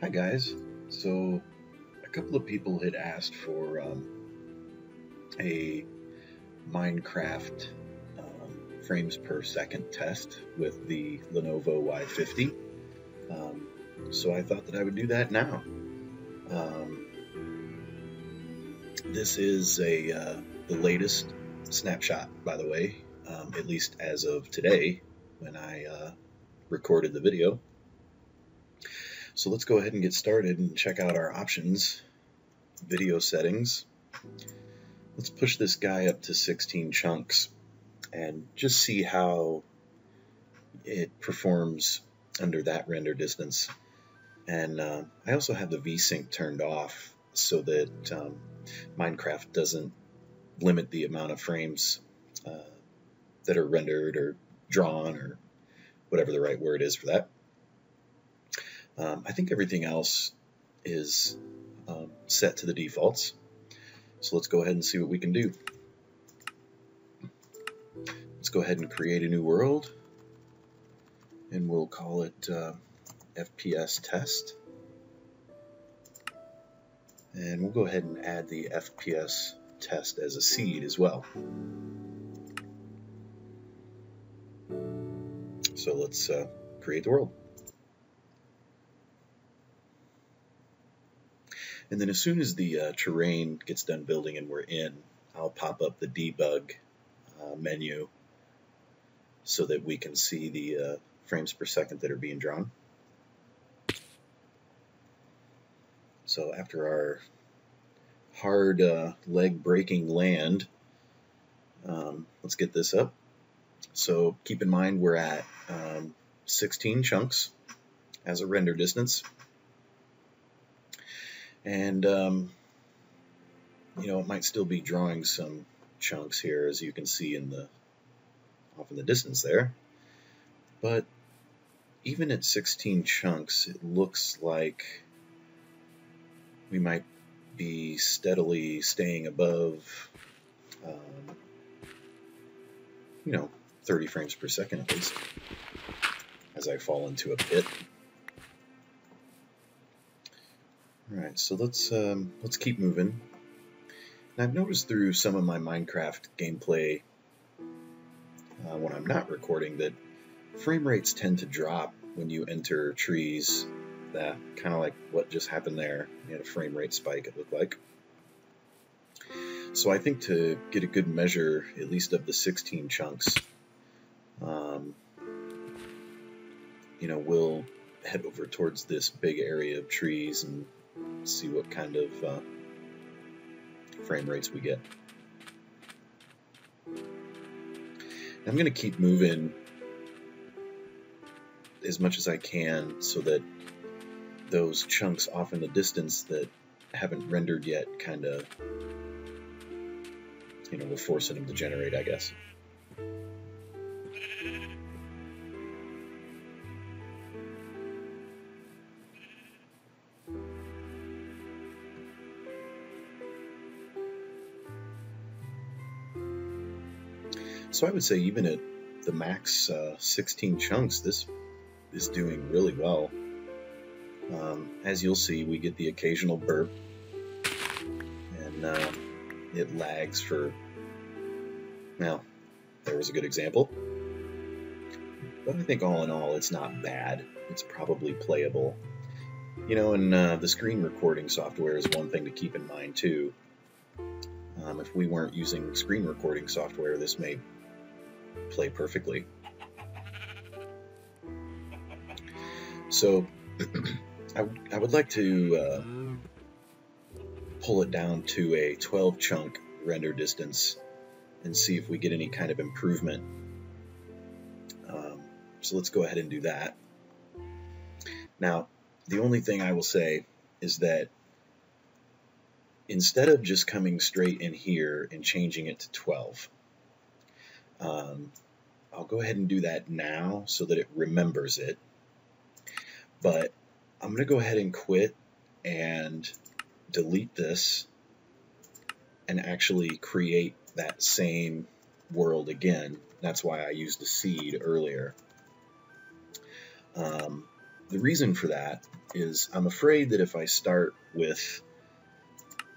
Hi guys. So a couple of people had asked for um, a Minecraft um, frames per second test with the Lenovo Y50. Um, so I thought that I would do that now. Um, this is a uh, the latest snapshot, by the way, um, at least as of today when I uh, recorded the video. So let's go ahead and get started and check out our options. Video settings. Let's push this guy up to 16 chunks and just see how it performs under that render distance. And uh, I also have the VSync turned off so that um, Minecraft doesn't limit the amount of frames uh, that are rendered or drawn or whatever the right word is for that. Um, I think everything else is um, set to the defaults. So let's go ahead and see what we can do. Let's go ahead and create a new world. And we'll call it uh, FPS test. And we'll go ahead and add the FPS test as a seed as well. So let's uh, create the world. And then as soon as the uh, terrain gets done building and we're in, I'll pop up the debug uh, menu so that we can see the uh, frames per second that are being drawn. So after our hard uh, leg breaking land, um, let's get this up. So keep in mind we're at um, 16 chunks as a render distance. And, um, you know, it might still be drawing some chunks here, as you can see in the off in the distance there. But even at 16 chunks, it looks like we might be steadily staying above, um, you know, 30 frames per second at least, as I fall into a pit. All right, so let's um, let's keep moving. And I've noticed through some of my Minecraft gameplay uh, when I'm not recording that frame rates tend to drop when you enter trees. That kind of like what just happened there. You had a frame rate spike. It looked like. So I think to get a good measure, at least of the 16 chunks, um, you know, we'll head over towards this big area of trees and see what kind of uh, frame rates we get. I'm going to keep moving as much as I can so that those chunks off in the distance that haven't rendered yet kind of, you know, we're forcing them to generate, I guess. So I would say even at the max uh, 16 chunks, this is doing really well. Um, as you'll see, we get the occasional burp, and uh, it lags for, well, there was a good example. But I think all in all, it's not bad. It's probably playable. You know, and uh, the screen recording software is one thing to keep in mind too. Um, if we weren't using screen recording software, this may play perfectly. So I, I would like to uh, pull it down to a 12 chunk render distance and see if we get any kind of improvement. Um, so let's go ahead and do that. Now, the only thing I will say is that instead of just coming straight in here and changing it to 12, um, I'll go ahead and do that now so that it remembers it. But I'm going to go ahead and quit and delete this and actually create that same world again. That's why I used the seed earlier. Um, the reason for that is I'm afraid that if I start with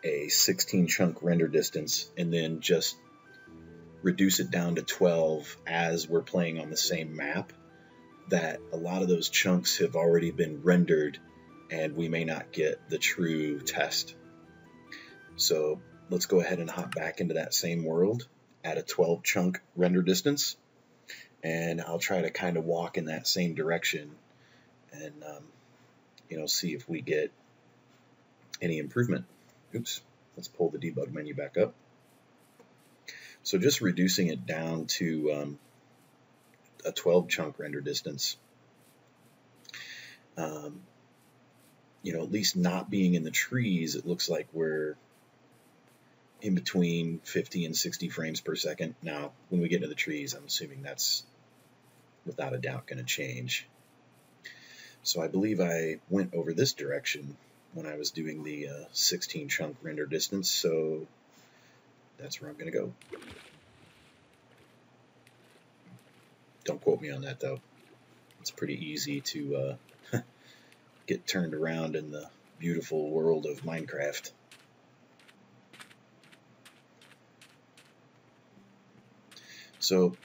a 16 chunk render distance and then just reduce it down to 12 as we're playing on the same map, that a lot of those chunks have already been rendered and we may not get the true test. So let's go ahead and hop back into that same world at a 12 chunk render distance and I'll try to kind of walk in that same direction and um, you know see if we get any improvement. Oops, let's pull the debug menu back up. So just reducing it down to um, a 12 chunk render distance. Um, you know, at least not being in the trees, it looks like we're in between 50 and 60 frames per second. Now, when we get into the trees, I'm assuming that's without a doubt going to change. So I believe I went over this direction when I was doing the uh, 16 chunk render distance, so that's where I'm going to go. Don't quote me on that though. It's pretty easy to uh, get turned around in the beautiful world of Minecraft. So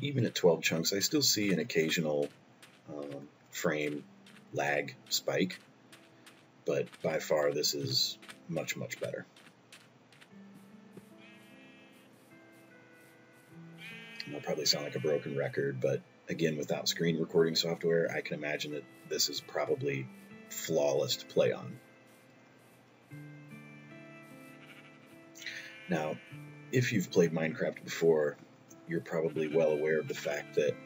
even at 12 chunks, I still see an occasional um, frame lag spike, but by far this is much, much better. I'll probably sound like a broken record, but again, without screen recording software, I can imagine that this is probably flawless to play on. Now, if you've played Minecraft before, you're probably well aware of the fact that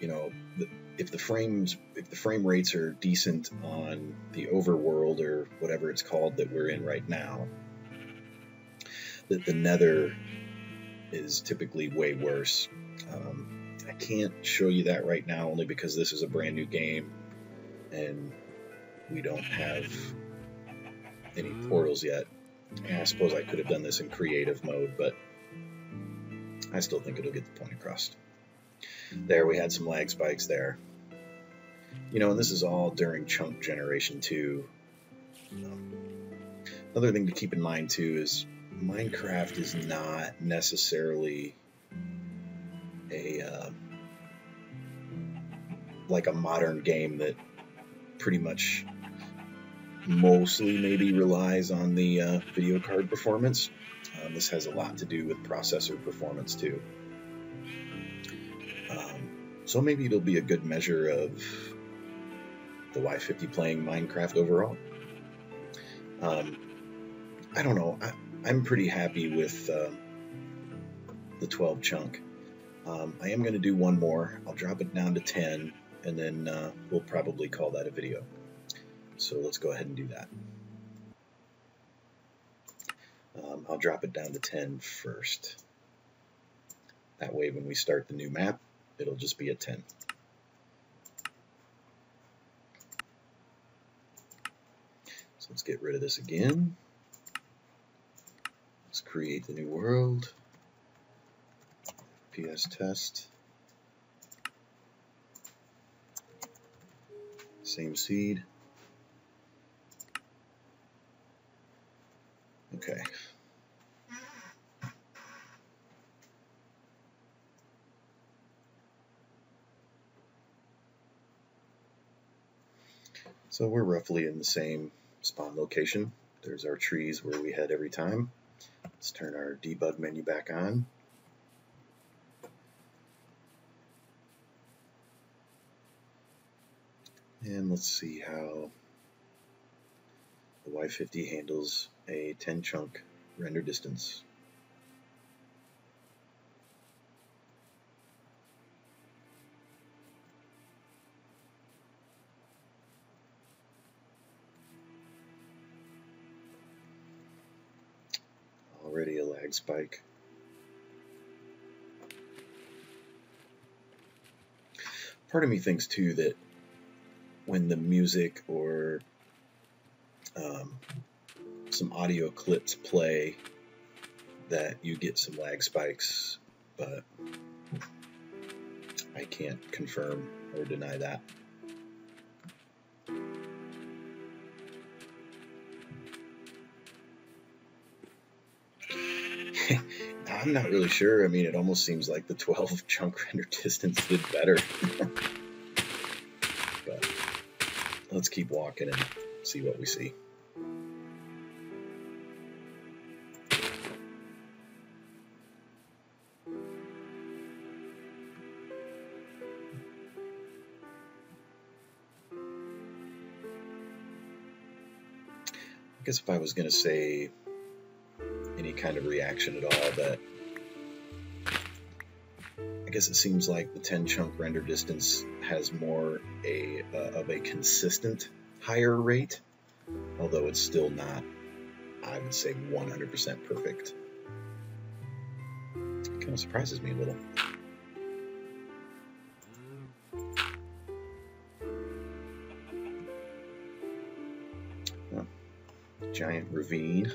you know if the frames if the frame rates are decent on the overworld or whatever it's called that we're in right now that the nether is typically way worse um, I can't show you that right now only because this is a brand new game and we don't have any portals yet I suppose I could have done this in creative mode but I still think it'll get the point across. There, we had some lag spikes there. You know, and this is all during chunk generation too. Um, another thing to keep in mind too is Minecraft is not necessarily a uh, like a modern game that pretty much mostly maybe relies on the uh, video card performance. Um, this has a lot to do with processor performance too. Um, so maybe it'll be a good measure of the Y50 playing Minecraft overall. Um, I don't know. I, am pretty happy with uh, the 12 chunk. Um, I am going to do one more. I'll drop it down to 10, and then uh, we'll probably call that a video. So let's go ahead and do that. Um, I'll drop it down to 10 first. That way when we start the new map, it'll just be at 10. So let's get rid of this again. Create the new world. PS test. Same seed. Okay. So we're roughly in the same spawn location. There's our trees where we head every time. Let's turn our debug menu back on. And let's see how the Y50 handles a 10 chunk render distance. Spike. Part of me thinks too that when the music or um, some audio clips play that you get some lag spikes, but I can't confirm or deny that. I'm not really sure. I mean, it almost seems like the 12 chunk render distance did better. but let's keep walking and see what we see. I guess if I was going to say any kind of reaction at all, but I guess it seems like the 10 chunk render distance has more a uh, of a consistent higher rate, although it's still not, I would say, 100% perfect. It kind of surprises me a little. giant ravine.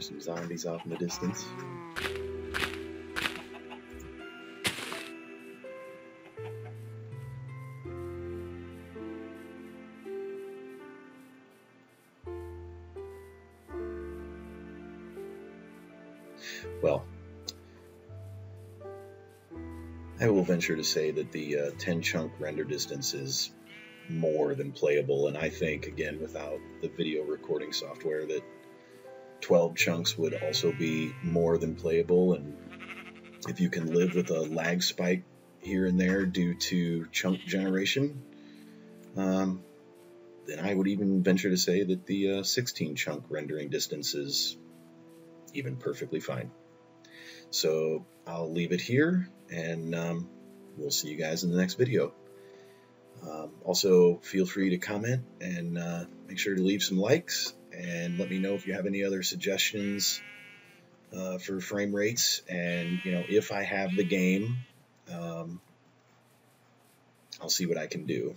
Some zombies off in the distance. Well, I will venture to say that the uh, 10 chunk render distance is more than playable. And I think, again, without the video recording software, that 12 chunks would also be more than playable. And if you can live with a lag spike here and there due to chunk generation, um, then I would even venture to say that the uh, 16 chunk rendering distance is even perfectly fine. So I'll leave it here and um, we'll see you guys in the next video. Um, also, feel free to comment and uh, make sure to leave some likes and let me know if you have any other suggestions uh, for frame rates. And, you know, if I have the game, um, I'll see what I can do.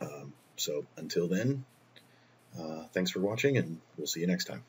Um, so until then, uh, thanks for watching and we'll see you next time.